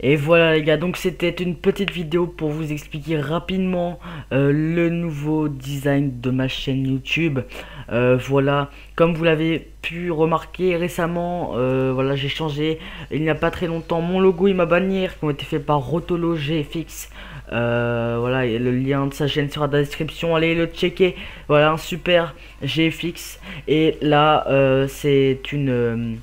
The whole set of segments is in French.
Et voilà les gars, donc c'était une petite vidéo pour vous expliquer rapidement euh, le nouveau design de ma chaîne YouTube. Euh, voilà, comme vous l'avez pu remarquer récemment, euh, voilà j'ai changé il n'y a pas très longtemps mon logo et ma bannière qui ont été faits par Rotolo GFX. voilà, et le lien de sa chaîne sera dans la description, allez le checker. Voilà, un super GFX. Et là, c'est une,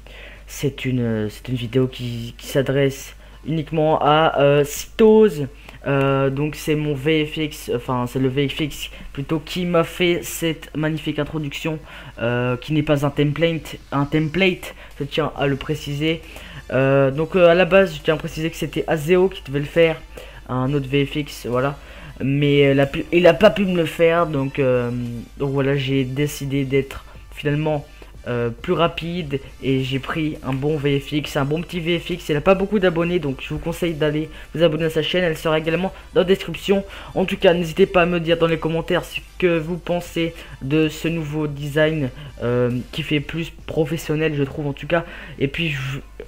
c'est une, c'est une vidéo qui, qui s'adresse uniquement à euh, Cytose. Euh, donc c'est mon VFX, enfin c'est le VFX plutôt qui m'a fait cette magnifique introduction euh, qui n'est pas un template, un template, je tiens à le préciser. donc à la base je tiens à préciser que c'était Azeo qui devait le faire, un autre VFX, voilà. Mais il a pas pu me le faire, donc, donc voilà j'ai décidé d'être finalement euh, plus rapide et j'ai pris un bon VFX, un bon petit VFX. Il n'a pas beaucoup d'abonnés donc je vous conseille d'aller vous abonner à sa chaîne. Elle sera également dans la description. En tout cas, n'hésitez pas à me dire dans les commentaires ce que vous pensez de ce nouveau design euh, qui fait plus professionnel, je trouve en tout cas. Et puis,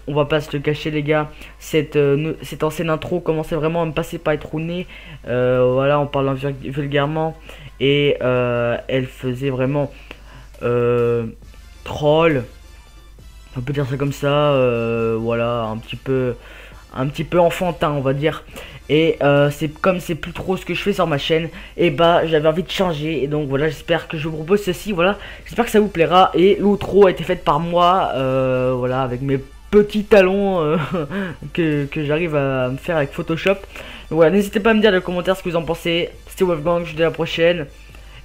on va pas se le cacher, les gars. Cette, euh, cette ancienne intro commençait vraiment à me passer par être nez. voilà, en parlant vulgairement. Et elle faisait vraiment troll. On peut dire ça comme ça, euh, voilà, un petit peu, un petit peu enfantin, on va dire. Et euh, c'est comme c'est plus trop ce que je fais sur ma chaîne, et bah j'avais envie de changer. Et donc voilà, j'espère que je vous propose ceci, voilà. J'espère que ça vous plaira. Et l'outro a été faite par moi, euh, voilà, avec mes petits talons que, j'arrive à me faire avec Photoshop. Voilà, n'hésitez pas à me dire dans les commentaires ce que vous en pensez. C'était Wolfgang, je vous dis à la prochaine.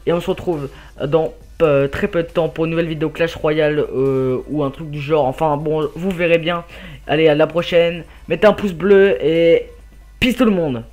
Et on se retrouve dans euh, très peu de temps pour une nouvelle vidéo Clash Royale euh, ou un truc du genre. Enfin bon, vous verrez bien. Allez, à la prochaine. Mettez un pouce bleu et peace tout le monde.